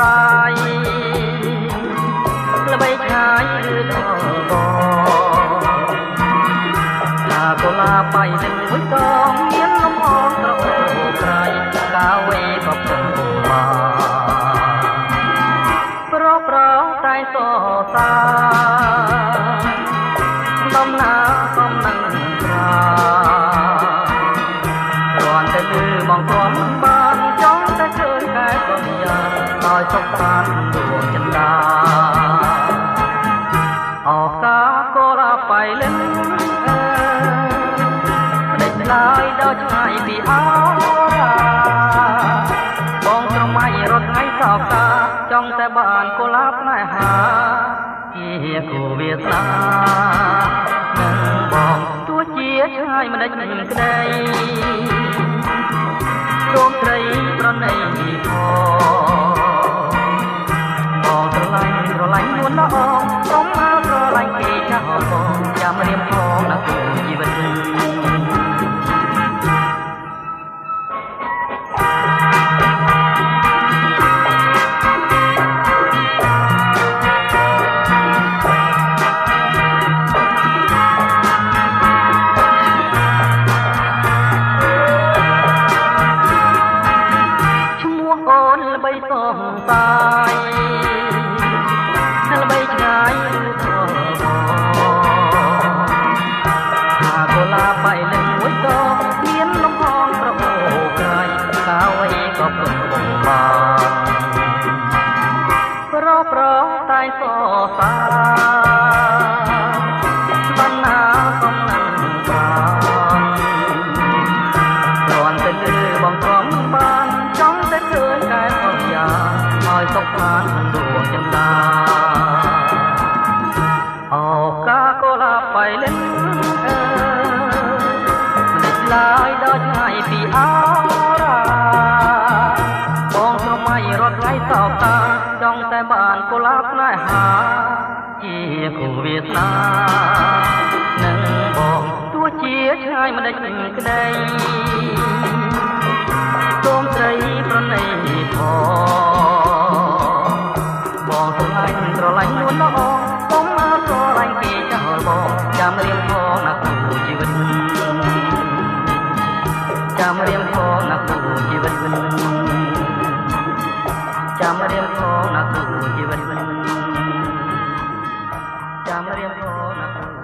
បាយល្បីឆាយឬដងបងតាកូឡាបៃនឹងមួយកងមានលំអងត្រកក្រៃកាវេក៏ពុំមកប្រប្រតែសរសើរ ដោយសុខសាន្តដួងចិន្តាអកាកូឡាបៃលិនអើផ្ដេចឡើយដល់ឆ្ងាយពីអរាបងស្រមៃរត់ថ្ងៃសោកាចង់តែបានកូឡាផ្នែហាជាគូវាសនានឹងបងទោះជាឆ្ងាយមិនដេចក្ដីសូមត្រីប្រណីផង វអីក៏ពុំបំបានប្រប្រតែសរសាបណ្ណាកំណាំបានគ្រាន់តែលឺបងទ្រាំបានចង់តែឃើញកែអត់យ៉ាងឲ្យសុខសាន្តនឹងដួងចិន្តាអូកាកូឡាបៃលិនអើមិនដេចឡើយដល់ឆ្ងាយពី បានកូឡាផ្នែហាជាគូវាសនានឹងបងទោះជាឆ្ងាយមិនដេចក្ដីសូមត្រីប្រណីផងបងស្រឡាញ់ស្រឡាញ់នួនល្អសូមមកស្រឡាញ់គេចោលបងចាំរៀមផងណាគូជីវិតចាំរៀមផងណាគូជីវិតចាំរៀមផងណាគូ chamrya